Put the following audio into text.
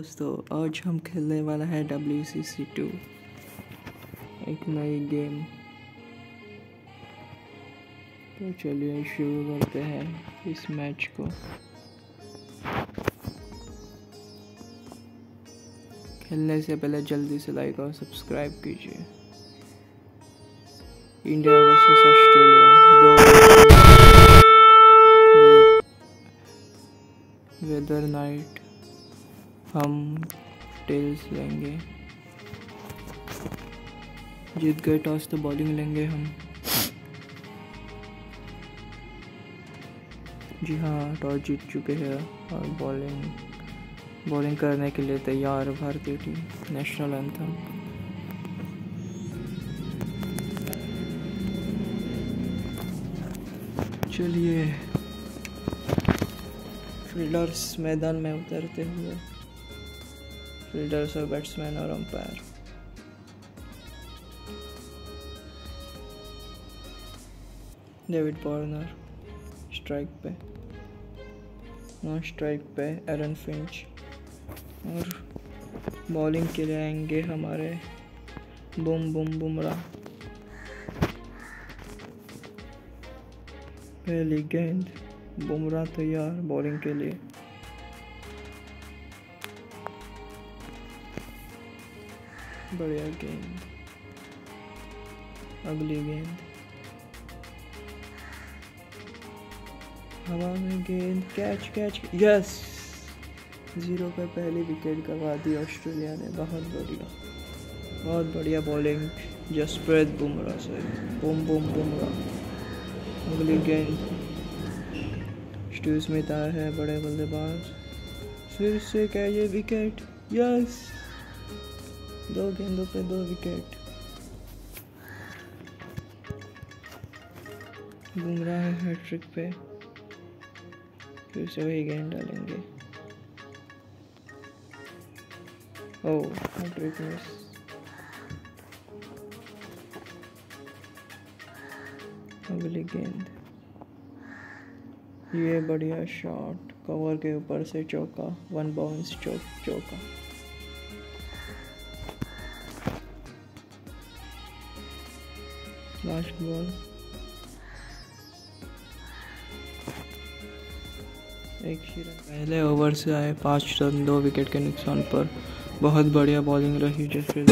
दोस्तों आज हम खेलने वाला है डब्ल्यू सी सी टू एक नई गेम तो चलिए शुरू करते हैं इस मैच को। खेलने से पहले जल्दी से लाइक और सब्सक्राइब कीजिए। इंडिया वर्सेस ऑस्ट्रेलिया दो वेदर नाइट हम टेल्स लेंगे। जीत गए टॉस तो बॉलिंग लेंगे हम। जी हाँ टॉस जीत चुके हैं और बॉलिंग बॉलिंग करने के लिए तैयार भारतीय टीम नेशनल एंथम चलिए फील्डर्स मैदान में उतरते हुए फील्डर्स और बैट्समैन और अंपायर डेविड वार्नर स्ट्राइक पे. नॉन स्ट्राइक पे एरन फिंच और बॉलिंग के लिए आएँगे हमारे बुम बुम बुमराह. पहली गेंद, बुमराह तैयार बॉलिंग के लिए. बढ़िया गेंद अगली गेंद. हवा में गेंद कैच कैच यस ज़ीरो पर पहली विकेट करवा दी ऑस्ट्रेलिया ने. बहुत बढ़िया. बहुत बढ़िया बॉलिंग जसप्रीत बुमराह से. बुम बुम बुमराह. अगली गेंद. स्टीव स्मिथ आया है, बड़े बल्लेबाज. फिर से ये विकेट यस दो गेंदों पे दो विकेट बुमराह है हैट्रिक पे। फिर से वही गेंद डालेंगे। ओ हैट्रिक मिस अगली गेंद ये बढ़िया शॉट कवर के ऊपर से चौका। वन बाउंस चौक चौका। लास्ट बॉल एक ही रन पहले ओवर से आए पाँच रन, दो विकेट के नुकसान पर। बहुत बढ़िया बॉलिंग रही जसप्रीत